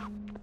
Hmm.